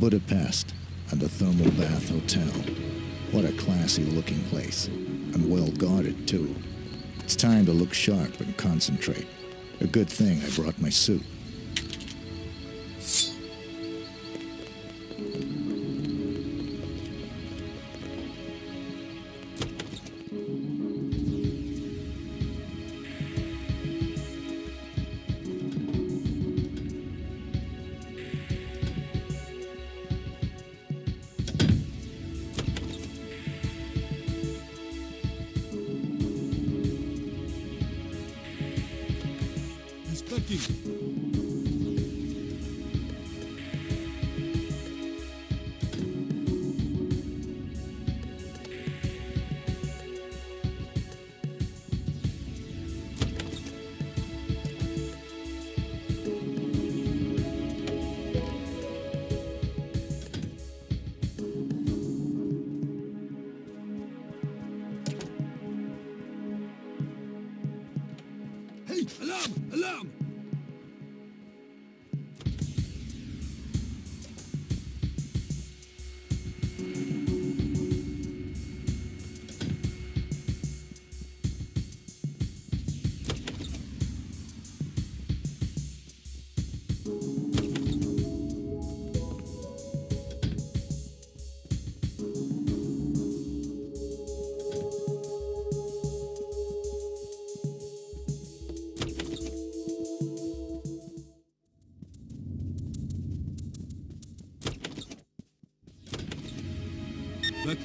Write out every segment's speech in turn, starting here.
Budapest and the Thermal Bath Hotel. What a classy looking place. And well guarded, too. It's time to look sharp and concentrate. A good thing I brought my suit.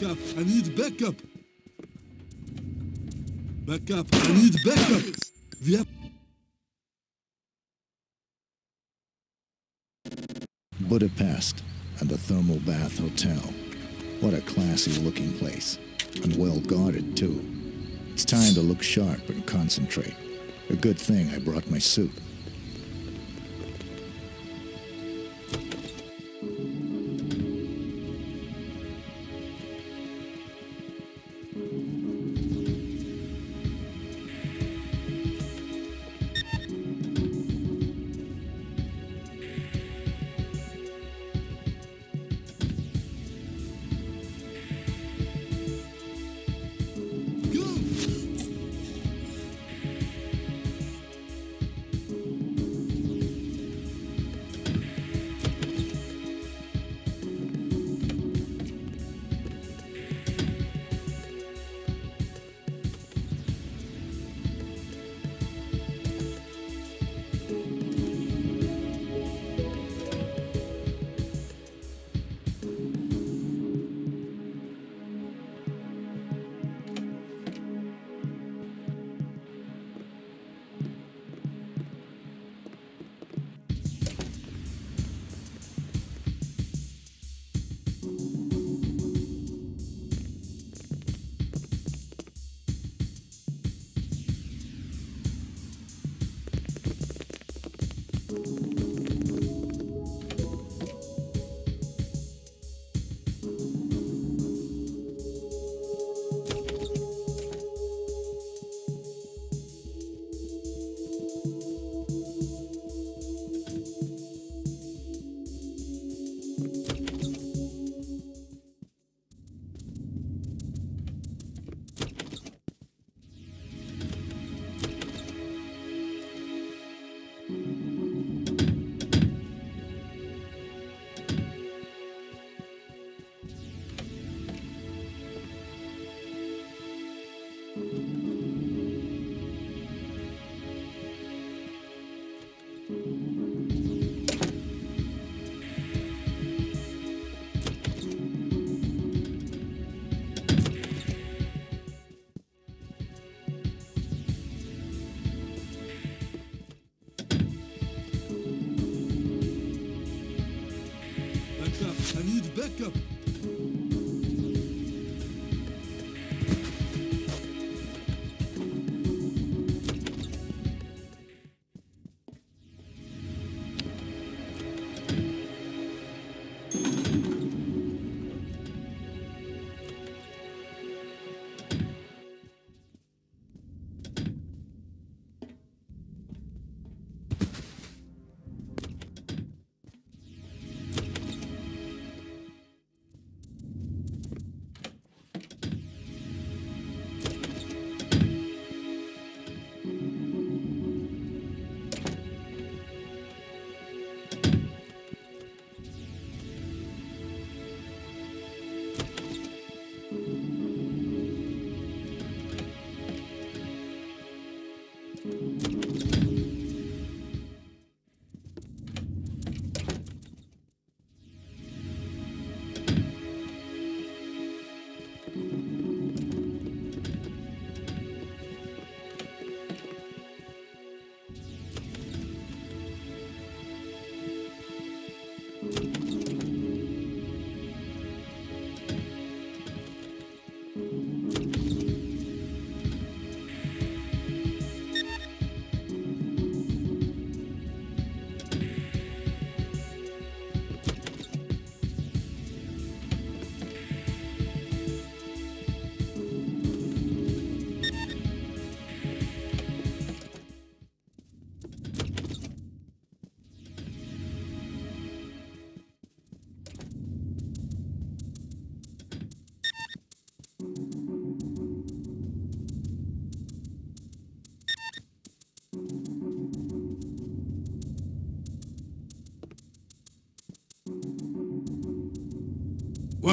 Backup! I need backup! Backup! I need backup! Wir Budapest and the Thermal Bath Hotel. What a classy looking place. And well guarded, too. It's time to look sharp and concentrate. A good thing I brought my suit.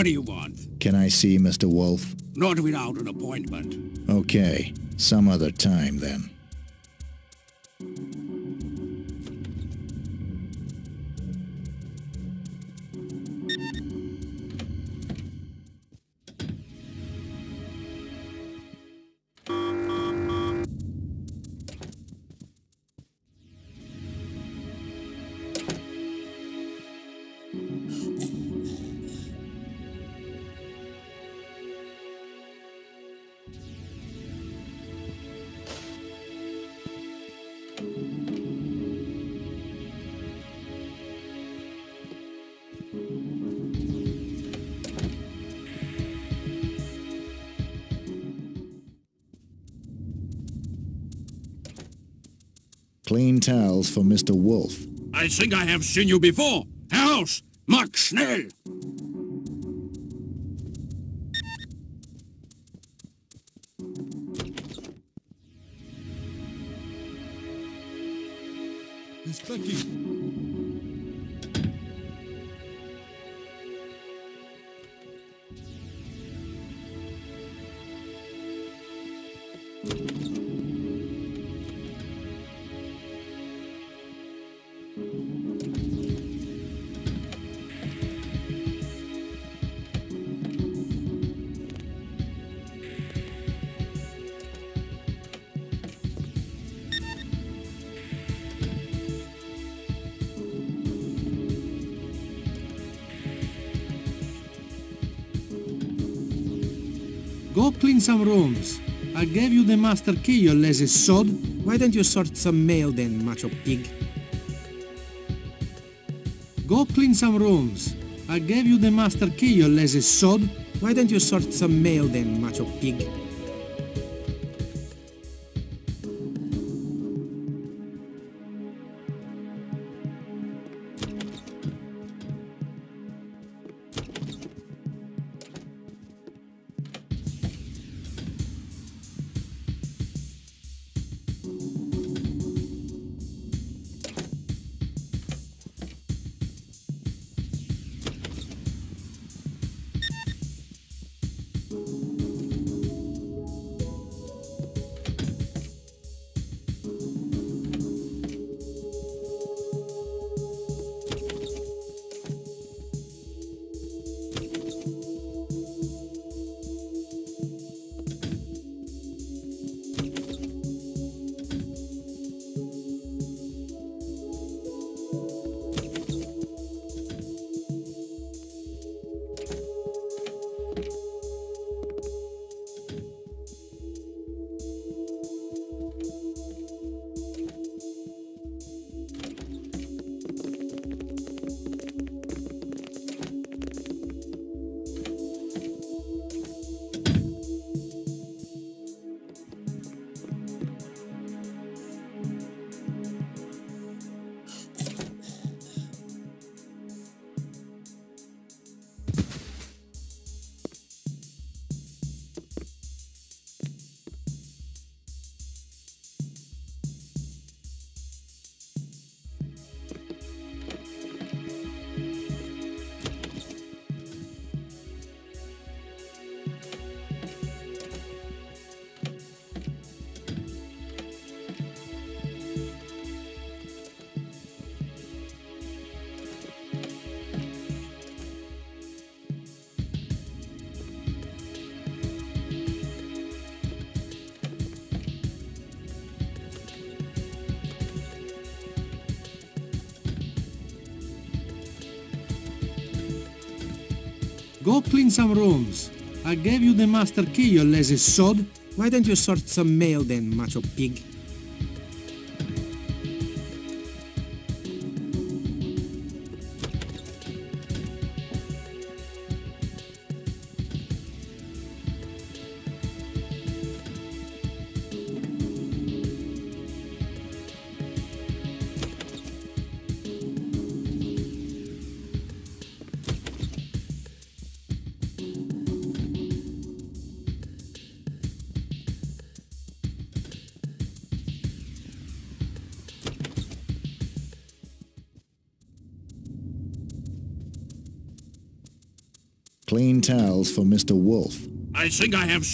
What do you want? Can I see Mr. Wolf? Not without an appointment. Okay, some other time then. Clean towels for Mr. Wolf. I think I have seen you before. Heraus! Mach schnell! Some rooms. I gave you the master key, you lazy sod. Why don't you sort some mail then, macho pig? Go clean some rooms. I gave you the master key, you lazy sod. Why don't you sort some mail then, macho pig? Clean some rooms. I gave you the master key, you lazy sod. Why don't you sort some mail then, macho pig? Clean towels for Mr. Wolf. I think I have.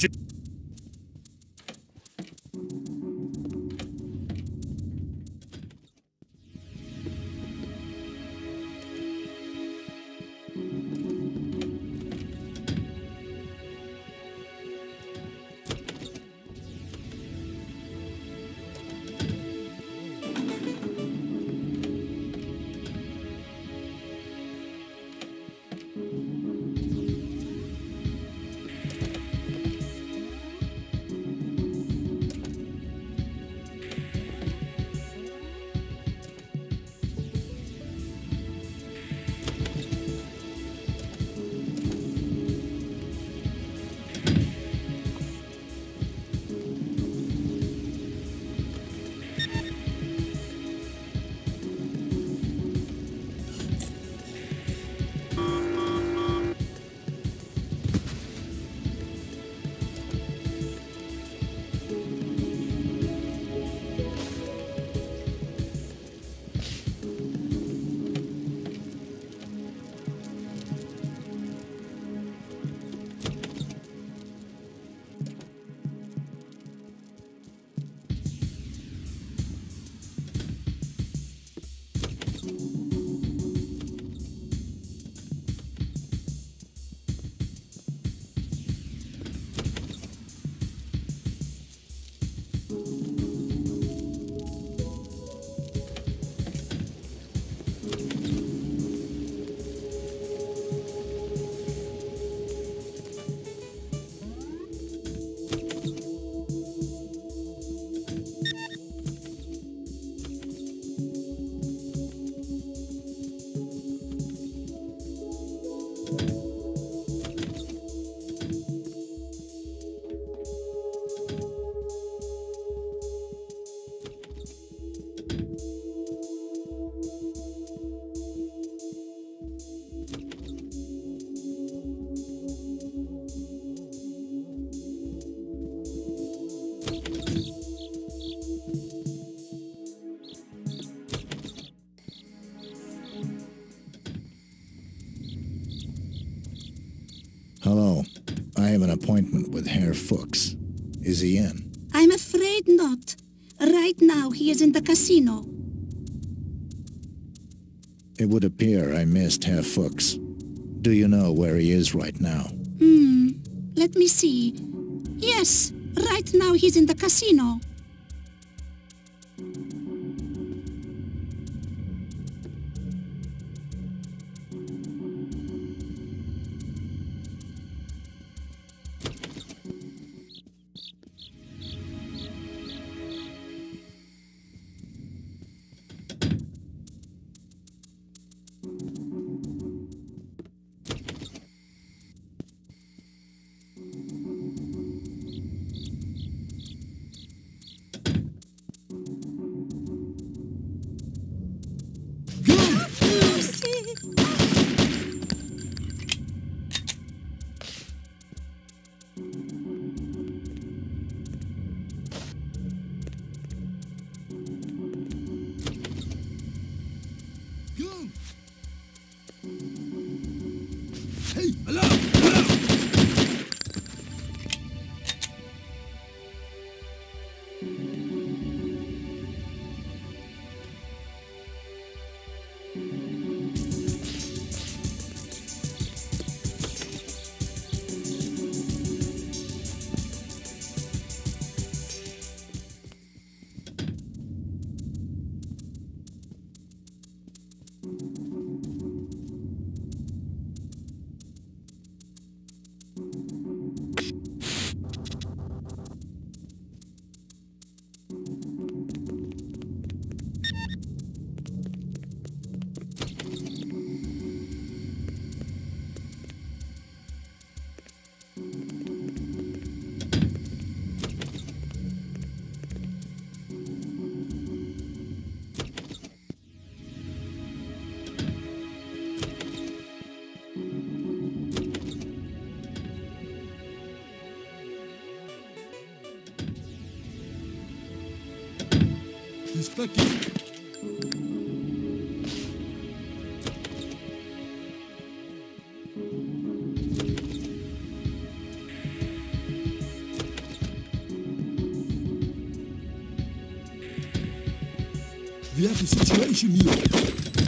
Appointment with Herr Fuchs. Is he in? I'm afraid not. Right now, he is in the casino. It would appear I missed Herr Fuchs. Do you know where he is right now? Hmm. Let me see. Yes, right now he's in the casino. We have a situation.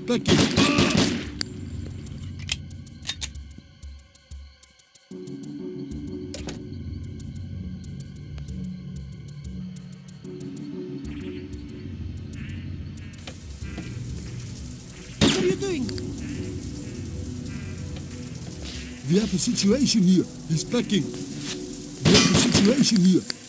Packing. What are you doing? We have a situation here. He's packing. We have a situation here.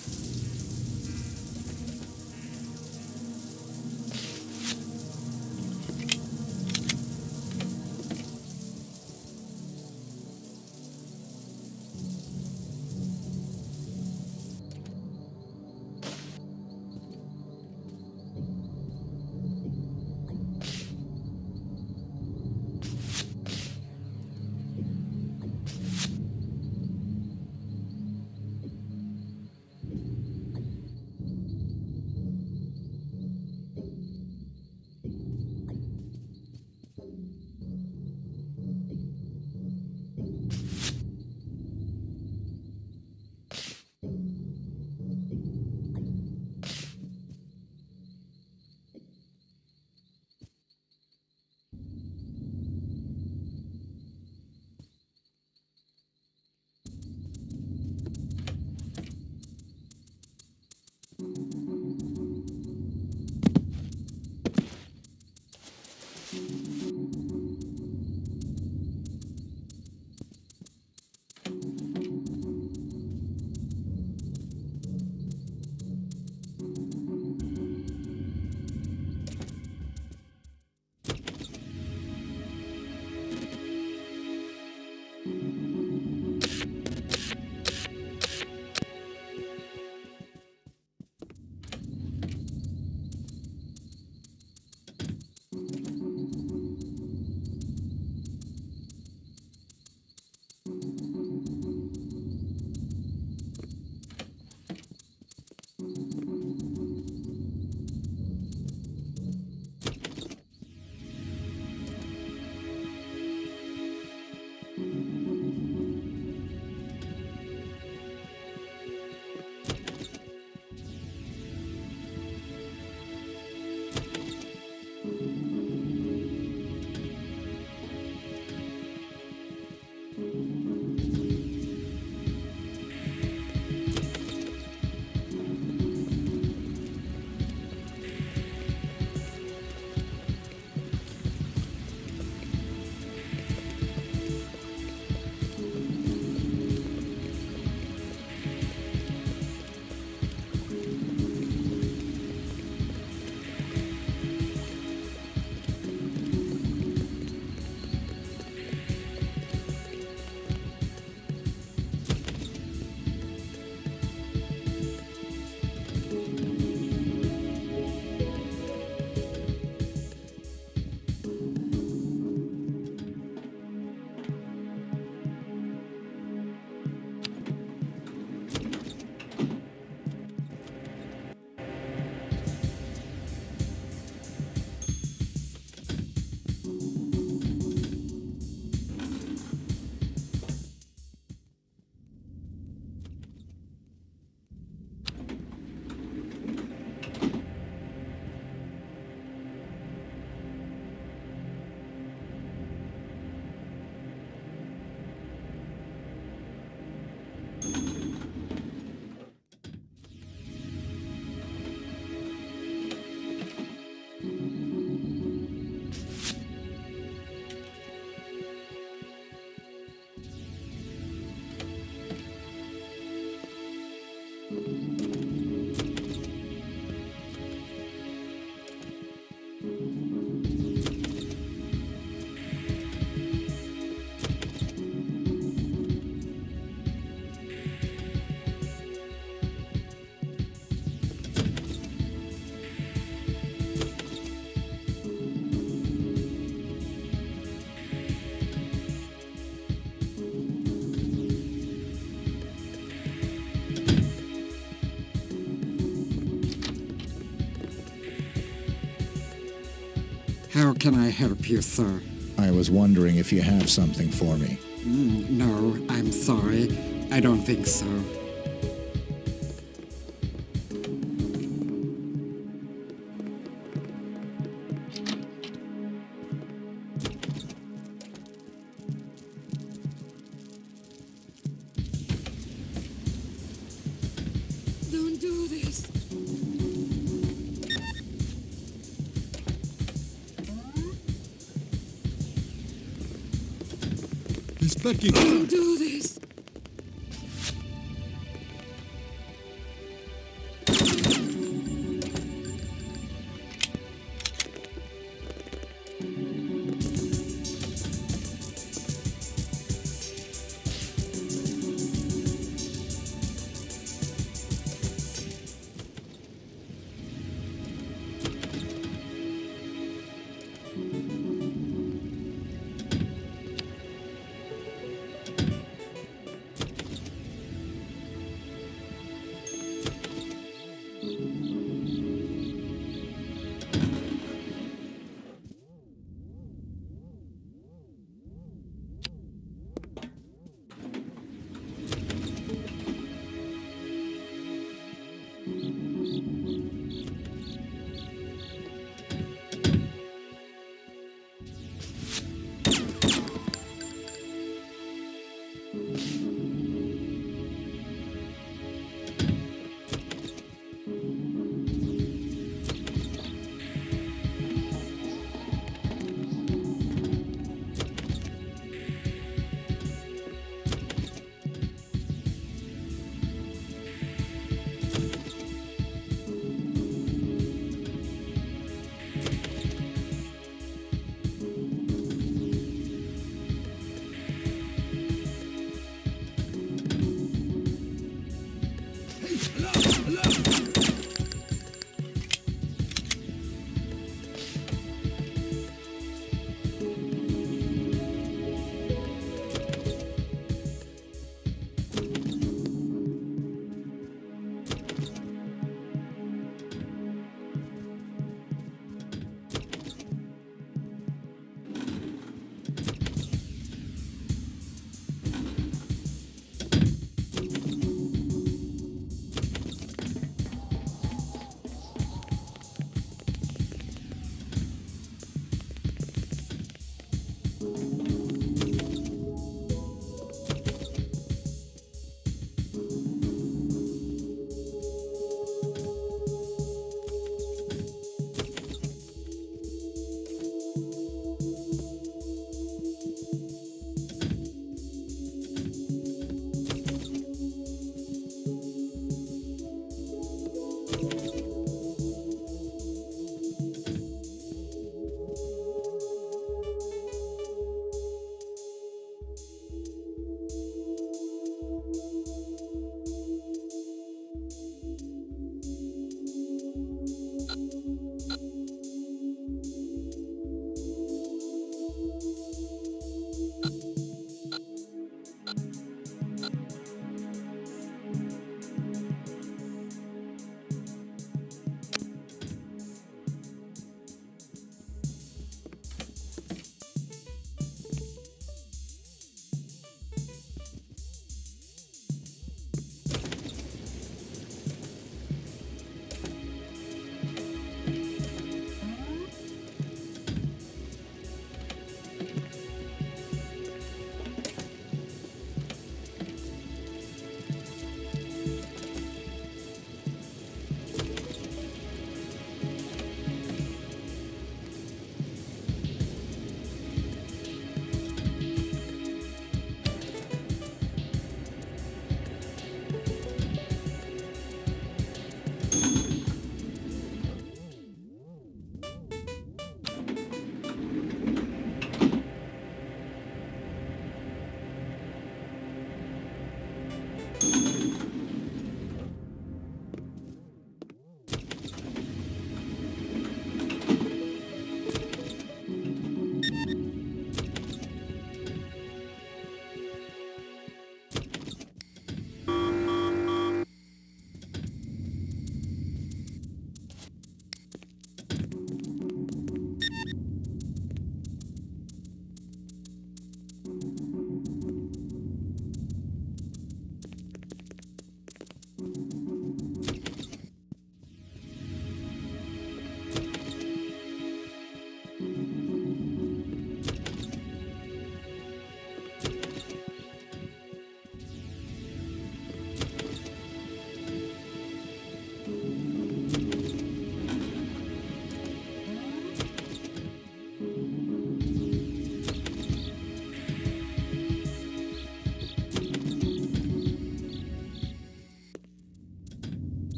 Can I help you, sir? I was wondering if you have something for me. Mm, no, I'm sorry. I don't think so.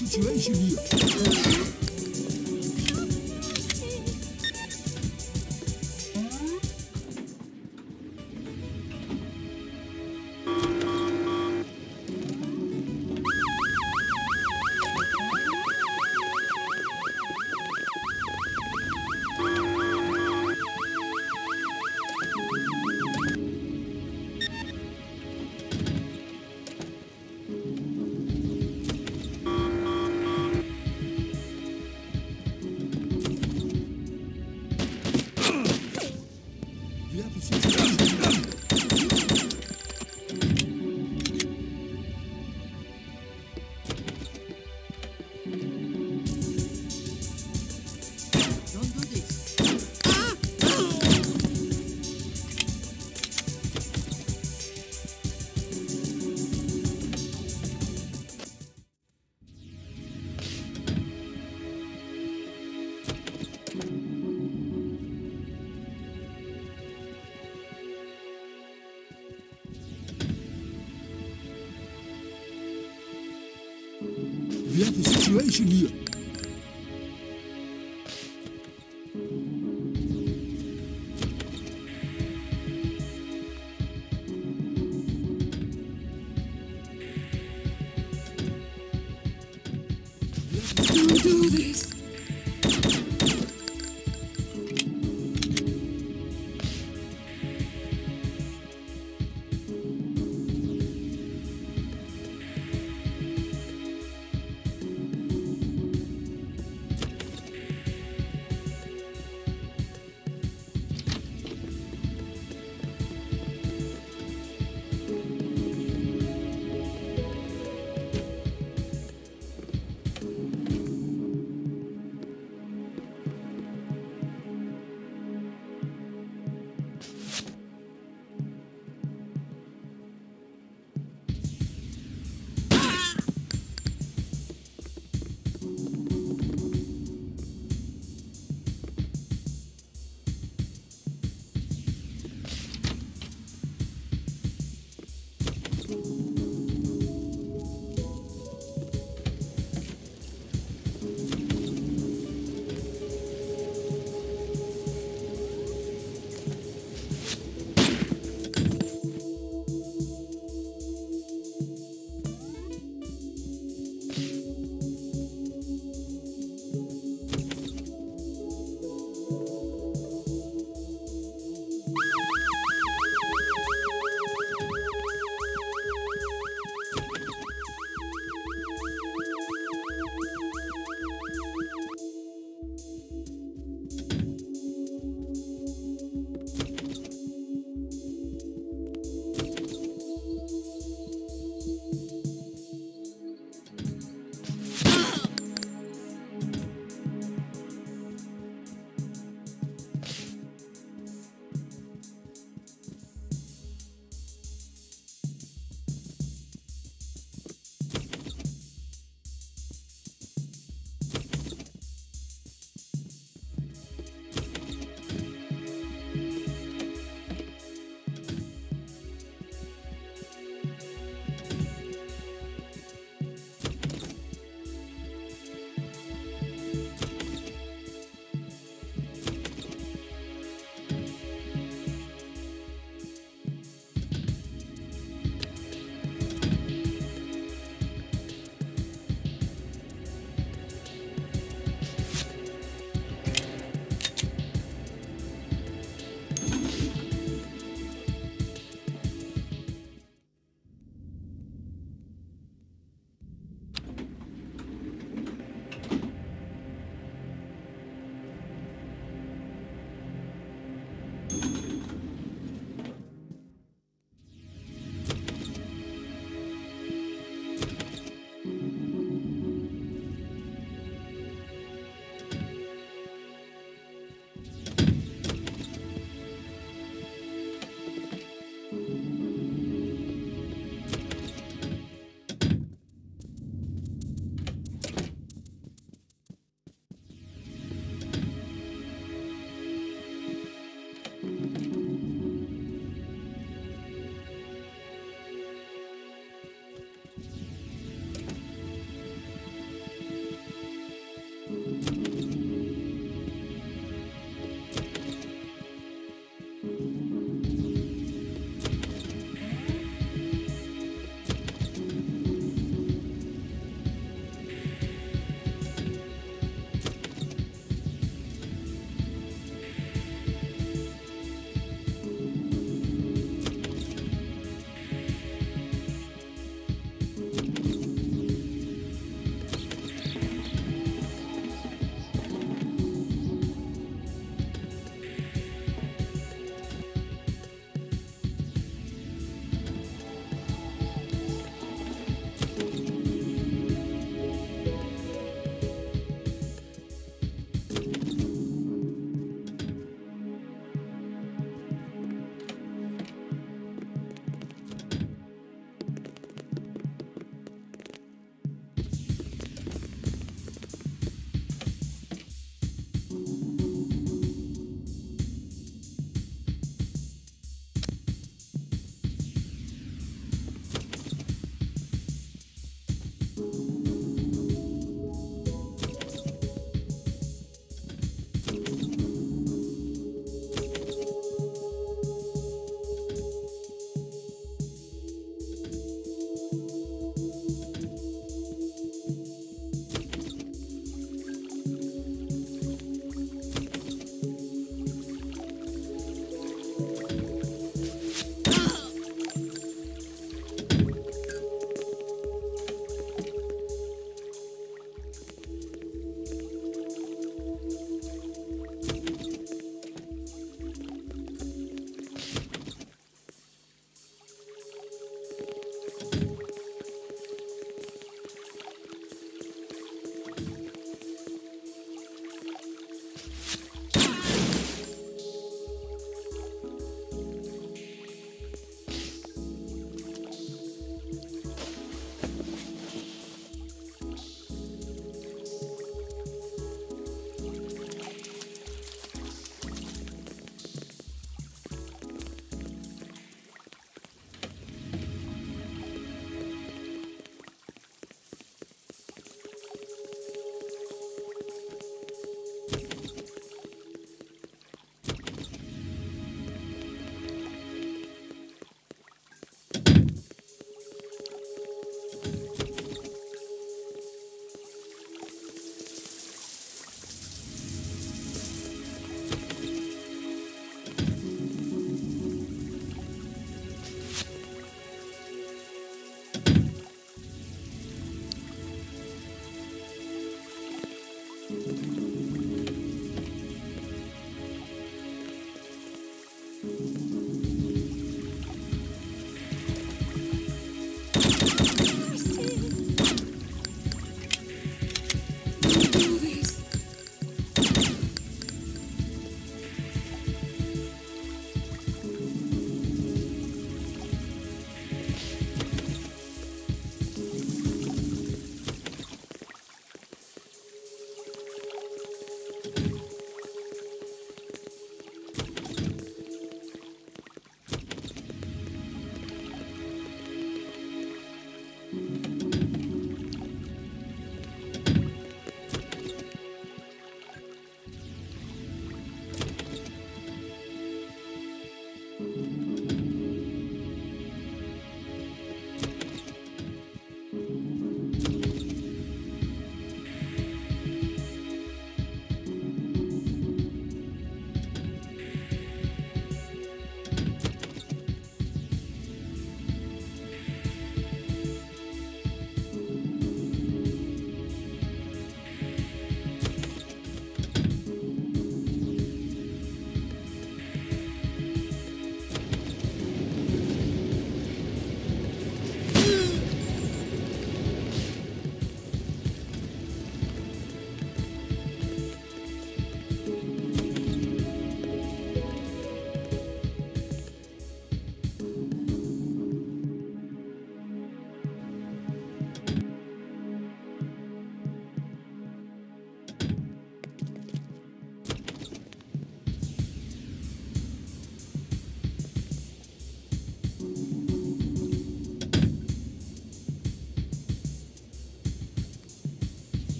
自己的爱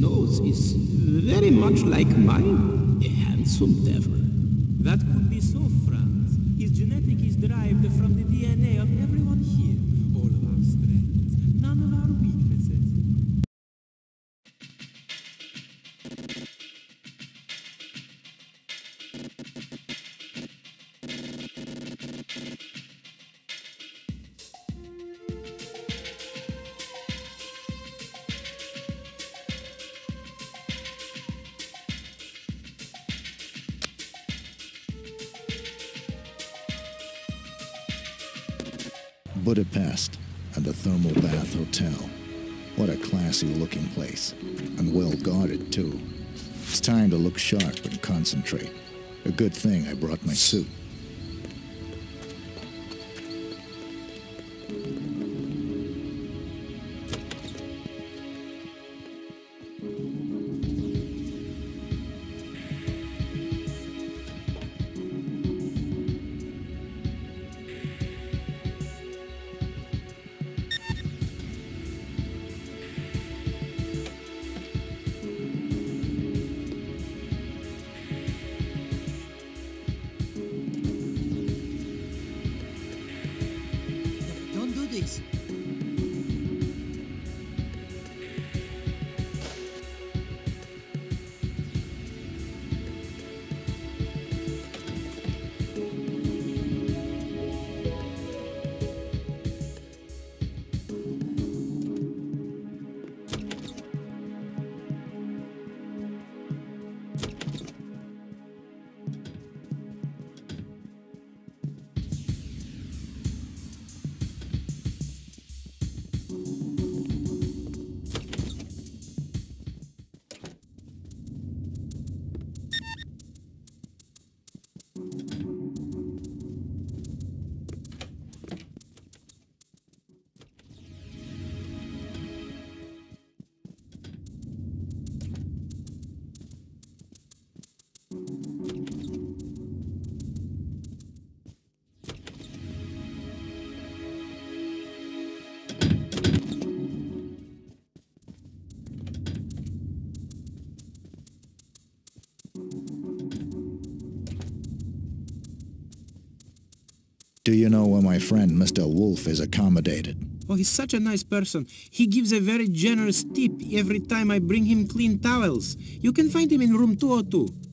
nose is very much like mine. A handsome Budapest and the Thermal Bath Hotel. What a classy looking place. And well guarded, too. It's time to look sharp and concentrate. A good thing I brought my suit. Do you know where my friend Mr. Wolf is accommodated? Oh, he's such a nice person. He gives a very generous tip every time I bring him clean towels. You can find him in room 202.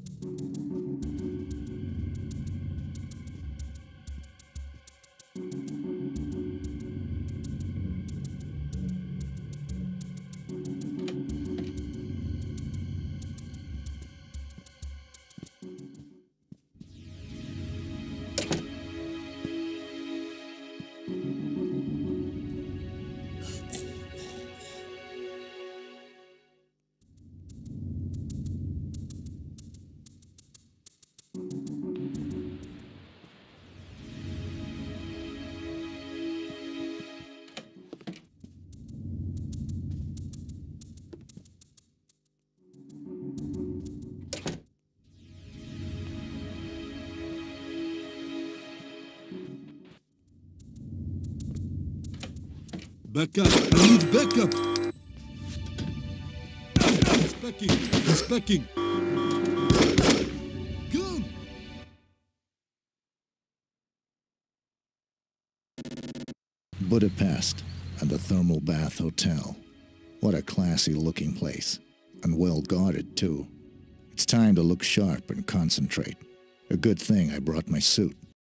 Backup. I need backup. He's backing. He's backing. Budapest and the Thermal Bath Hotel. What a classy looking place. And well guarded, too. It's time to look sharp and concentrate. A good thing I brought my suit.